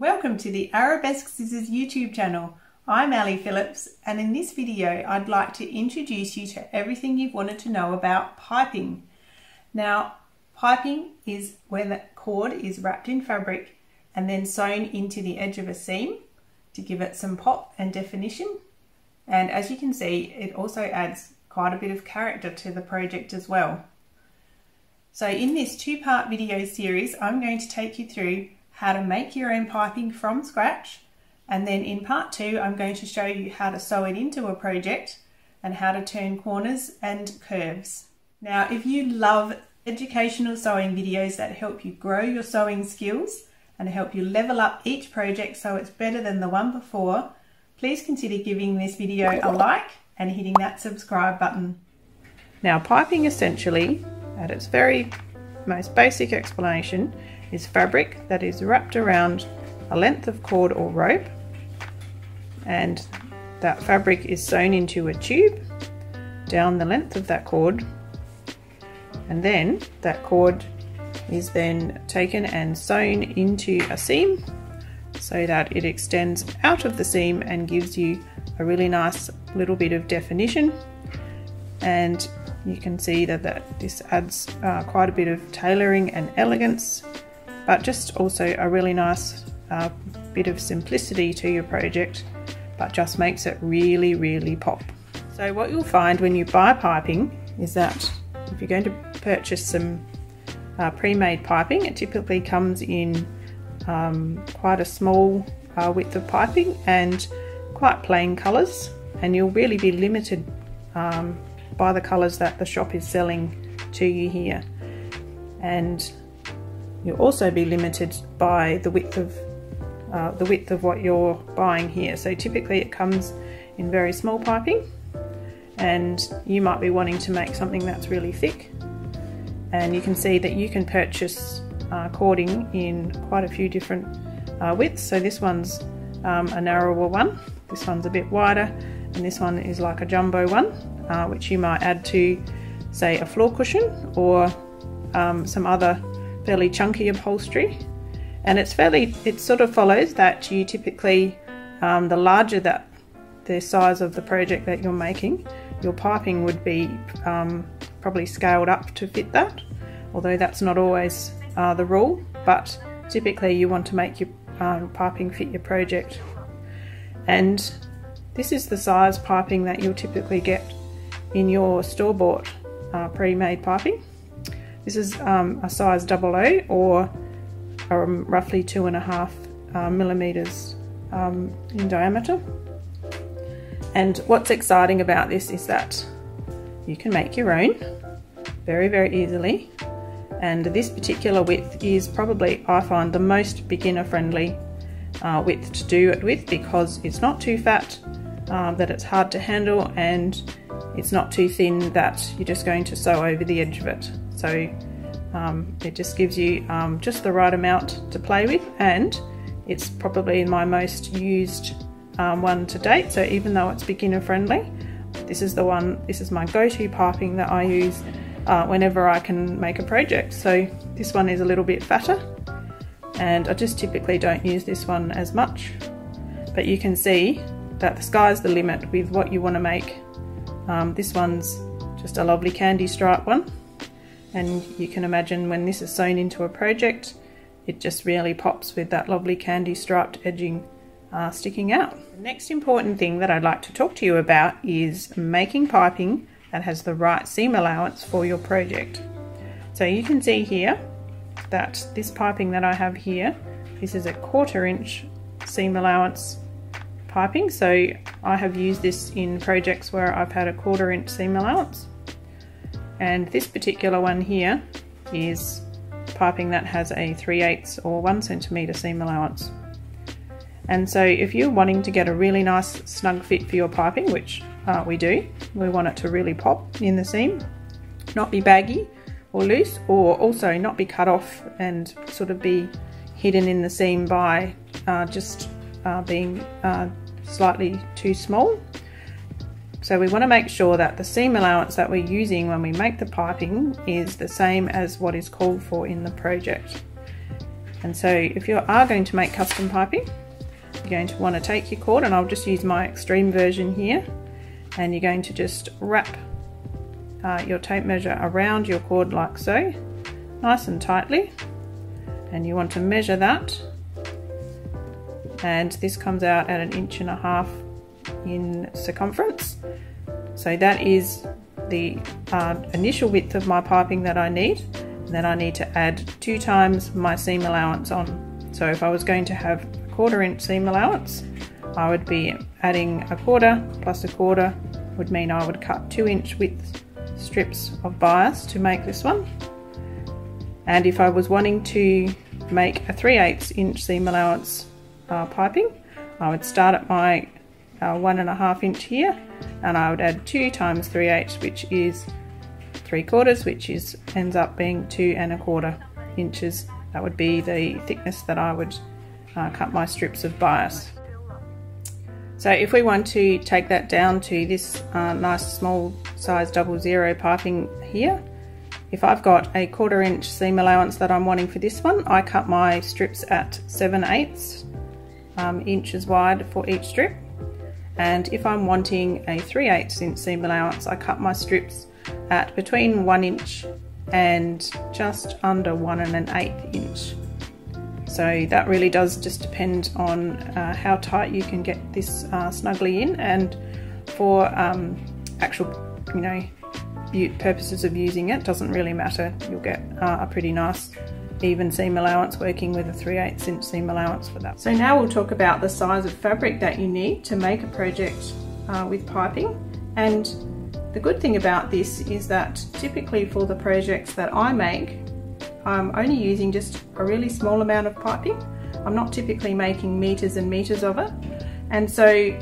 Welcome to the Arabesque Scissors YouTube channel. I'm Ali Phillips and in this video I'd like to introduce you to everything you've wanted to know about piping. Now piping is when the cord is wrapped in fabric and then sewn into the edge of a seam to give it some pop and definition and as you can see it also adds quite a bit of character to the project as well. So in this two-part video series I'm going to take you through how to make your own piping from scratch. And then in part two, I'm going to show you how to sew it into a project and how to turn corners and curves. Now, if you love educational sewing videos that help you grow your sewing skills and help you level up each project so it's better than the one before, please consider giving this video a like and hitting that subscribe button. Now, piping essentially, at its very most basic explanation, is fabric that is wrapped around a length of cord or rope. And that fabric is sewn into a tube down the length of that cord. And then that cord is then taken and sewn into a seam so that it extends out of the seam and gives you a really nice little bit of definition. And you can see that, that this adds uh, quite a bit of tailoring and elegance but just also a really nice uh, bit of simplicity to your project but just makes it really really pop. So what you'll find when you buy piping is that if you're going to purchase some uh, pre-made piping it typically comes in um, quite a small uh, width of piping and quite plain colours and you'll really be limited um, by the colours that the shop is selling to you here and You'll also be limited by the width of uh, the width of what you're buying here. So typically it comes in very small piping and you might be wanting to make something that's really thick and you can see that you can purchase uh, cording in quite a few different uh, widths. So this one's um, a narrower one, this one's a bit wider and this one is like a jumbo one uh, which you might add to say a floor cushion or um, some other fairly chunky upholstery. And it's fairly it sort of follows that you typically um, the larger that the size of the project that you're making your piping would be um, probably scaled up to fit that although that's not always uh, the rule. But typically you want to make your uh, piping fit your project. And this is the size piping that you'll typically get in your store-bought uh, pre-made piping this is um, a size double O or um, roughly two and a half uh, millimeters um, in diameter. And what's exciting about this is that you can make your own very, very easily. And this particular width is probably, I find, the most beginner friendly uh, width to do it with because it's not too fat, uh, that it's hard to handle, and it's not too thin that you're just going to sew over the edge of it. So um, it just gives you um, just the right amount to play with and it's probably my most used um, one to date. So even though it's beginner friendly, this is the one, this is my go-to piping that I use uh, whenever I can make a project. So this one is a little bit fatter and I just typically don't use this one as much. But you can see that the sky's the limit with what you want to make. Um, this one's just a lovely candy stripe one and you can imagine when this is sewn into a project it just really pops with that lovely candy striped edging uh, sticking out. The next important thing that I'd like to talk to you about is making piping that has the right seam allowance for your project. So you can see here that this piping that I have here, this is a quarter inch seam allowance piping. So I have used this in projects where I've had a quarter inch seam allowance and this particular one here is piping that has a 3 8 or 1 centimetre seam allowance. And so if you're wanting to get a really nice snug fit for your piping, which uh, we do, we want it to really pop in the seam, not be baggy or loose, or also not be cut off and sort of be hidden in the seam by uh, just uh, being uh, slightly too small. So we want to make sure that the seam allowance that we're using when we make the piping is the same as what is called for in the project. And so if you are going to make custom piping, you're going to want to take your cord, and I'll just use my extreme version here, and you're going to just wrap uh, your tape measure around your cord like so, nice and tightly, and you want to measure that, and this comes out at an inch and a half in circumference. So that is the uh, initial width of my piping that I need. And then I need to add two times my seam allowance on. So if I was going to have a quarter inch seam allowance, I would be adding a quarter plus a quarter would mean I would cut two inch width strips of bias to make this one. And if I was wanting to make a 3 8 inch seam allowance uh, piping, I would start at my uh, one and a half inch here and I would add two times 3 eighths which is three quarters which is ends up being two and a quarter inches. That would be the thickness that I would uh, cut my strips of bias. So if we want to take that down to this uh, nice small size double zero piping here if I've got a quarter inch seam allowance that I'm wanting for this one I cut my strips at 7 eighths um, inches wide for each strip and if I'm wanting a 3 8 inch seam allowance I cut my strips at between 1 inch and just under 1 and an eighth inch. So that really does just depend on uh, how tight you can get this uh, snugly in and for um, actual you know purposes of using it doesn't really matter. You'll get uh, a pretty nice even seam allowance working with a 3 8 inch seam allowance for that. So now we'll talk about the size of fabric that you need to make a project uh, with piping and the good thing about this is that typically for the projects that I make I'm only using just a really small amount of piping. I'm not typically making meters and meters of it and so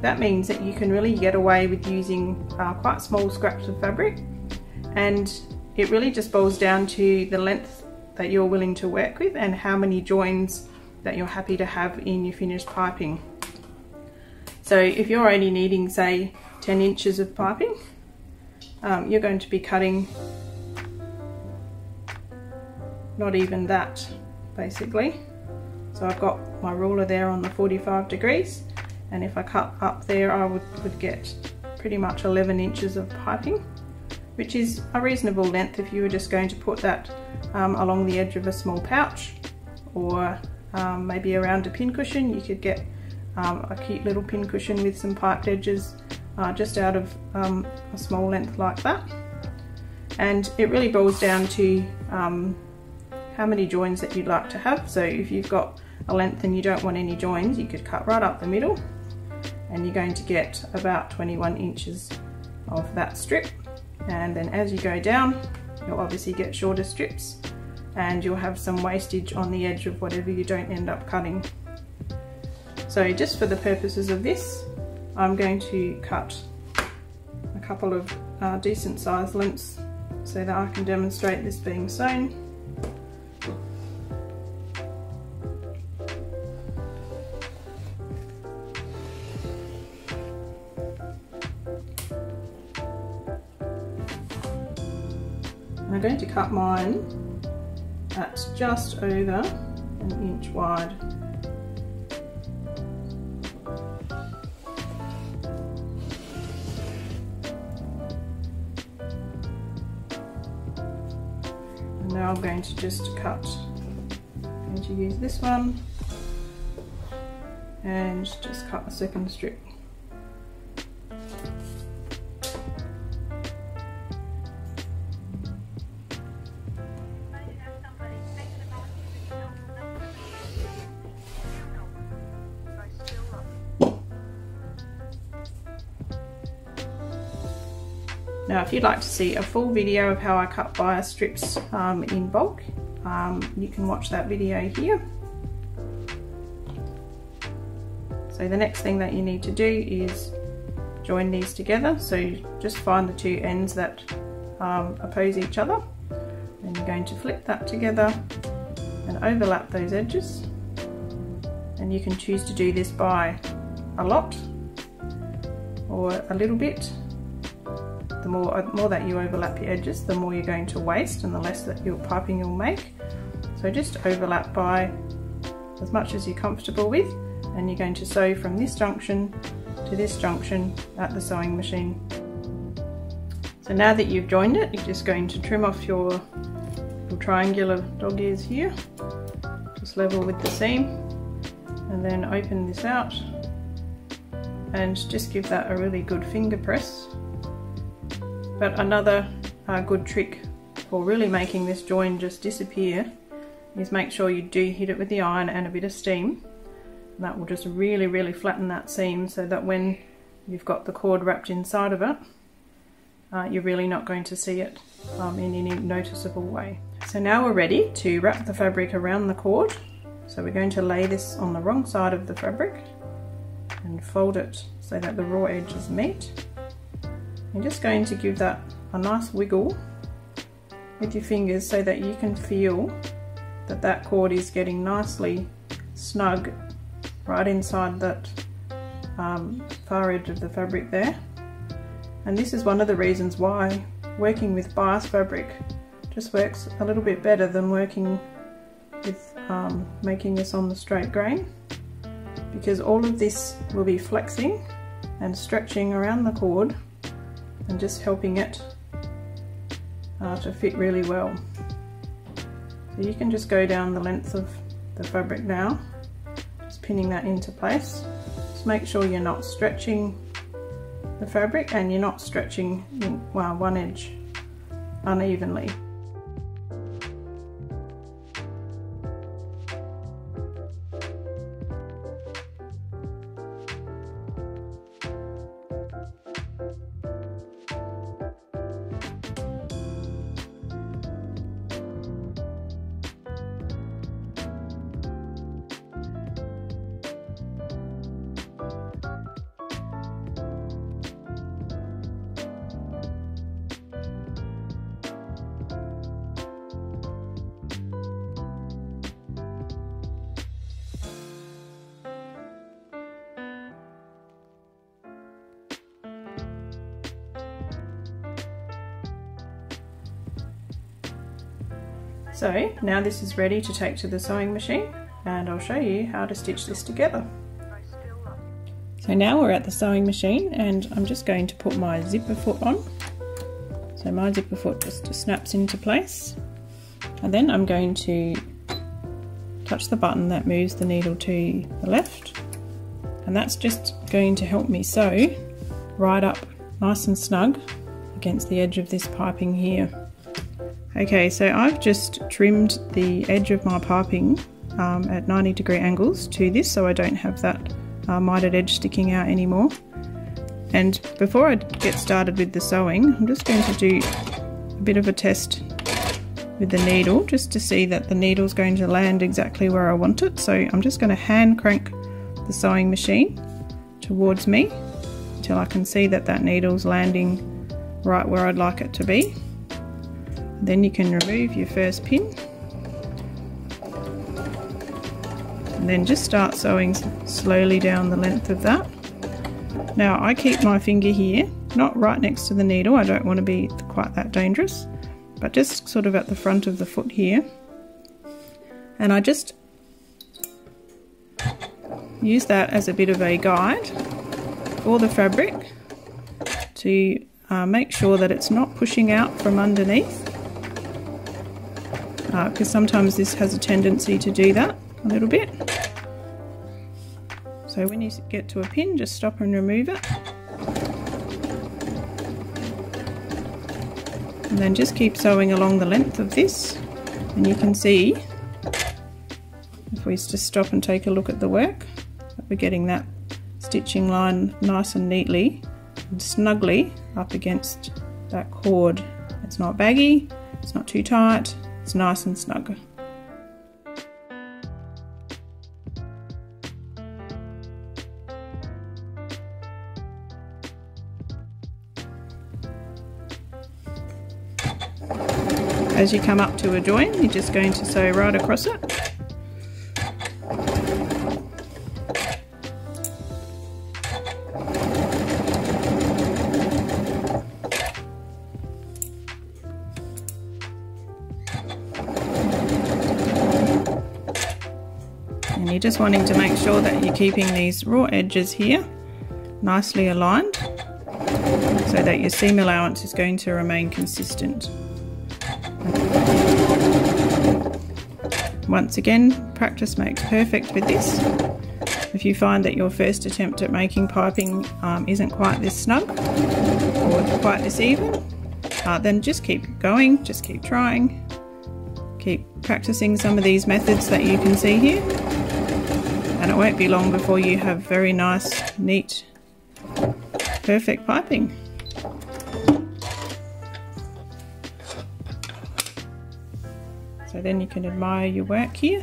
that means that you can really get away with using uh, quite small scraps of fabric and it really just boils down to the length that you're willing to work with and how many joins that you're happy to have in your finished piping. So if you're only needing say 10 inches of piping, um, you're going to be cutting not even that basically. So I've got my ruler there on the 45 degrees and if I cut up there I would, would get pretty much 11 inches of piping which is a reasonable length if you were just going to put that um, along the edge of a small pouch or um, maybe around a pincushion. You could get um, a cute little pincushion with some piped edges uh, just out of um, a small length like that. And it really boils down to um, how many joins that you'd like to have. So if you've got a length and you don't want any joins, you could cut right up the middle and you're going to get about 21 inches of that strip. And then as you go down, you'll obviously get shorter strips and you'll have some wastage on the edge of whatever you don't end up cutting. So just for the purposes of this, I'm going to cut a couple of uh, decent sized lengths so that I can demonstrate this being sewn. Going to cut mine at just over an inch wide. And now I'm going to just cut, I'm going to use this one and just cut the second strip. If you'd like to see a full video of how I cut bias strips um, in bulk, um, you can watch that video here. So the next thing that you need to do is join these together. So just find the two ends that um, oppose each other. and you're going to flip that together and overlap those edges. And you can choose to do this by a lot or a little bit the more, uh, more that you overlap your edges, the more you're going to waste and the less that your piping you'll make. So So just overlap by as much as you're comfortable with and you're going to sew from this junction to this junction at the sewing machine. So now that you've joined it, you're just going to trim off your triangular dog ears here, just level with the seam, and then open this out and just give that a really good finger press. But another uh, good trick for really making this join just disappear is make sure you do hit it with the iron and a bit of steam. And that will just really, really flatten that seam so that when you've got the cord wrapped inside of it, uh, you're really not going to see it um, in any noticeable way. So now we're ready to wrap the fabric around the cord. So we're going to lay this on the wrong side of the fabric and fold it so that the raw edges meet. You're just going to give that a nice wiggle with your fingers so that you can feel that that cord is getting nicely snug right inside that um, far edge of the fabric there. And this is one of the reasons why working with bias fabric just works a little bit better than working with um, making this on the straight grain because all of this will be flexing and stretching around the cord and just helping it uh, to fit really well. So you can just go down the length of the fabric now, just pinning that into place. Just make sure you're not stretching the fabric and you're not stretching well, one edge unevenly. So now this is ready to take to the sewing machine and I'll show you how to stitch this together. So now we're at the sewing machine and I'm just going to put my zipper foot on. So my zipper foot just snaps into place and then I'm going to touch the button that moves the needle to the left and that's just going to help me sew right up nice and snug against the edge of this piping here. Okay, so I've just trimmed the edge of my piping um, at 90 degree angles to this so I don't have that uh, mitered edge sticking out anymore. And before I get started with the sewing, I'm just going to do a bit of a test with the needle just to see that the needle's going to land exactly where I want it. So I'm just going to hand crank the sewing machine towards me until I can see that that needle's landing right where I'd like it to be. Then you can remove your first pin and then just start sewing slowly down the length of that. Now I keep my finger here, not right next to the needle, I don't want to be quite that dangerous, but just sort of at the front of the foot here. And I just use that as a bit of a guide for the fabric to uh, make sure that it's not pushing out from underneath because uh, sometimes this has a tendency to do that a little bit. So when you get to a pin, just stop and remove it. And then just keep sewing along the length of this. And you can see, if we just stop and take a look at the work, we're getting that stitching line nice and neatly and snugly up against that cord. It's not baggy, it's not too tight, it's nice and snug. As you come up to a join, you're just going to sew right across it. You're just wanting to make sure that you're keeping these raw edges here nicely aligned so that your seam allowance is going to remain consistent. Once again, practice makes perfect with this. If you find that your first attempt at making piping um, isn't quite this snug or quite this even, uh, then just keep going, just keep trying. Keep practicing some of these methods that you can see here. And it won't be long before you have very nice, neat, perfect piping. So then you can admire your work here.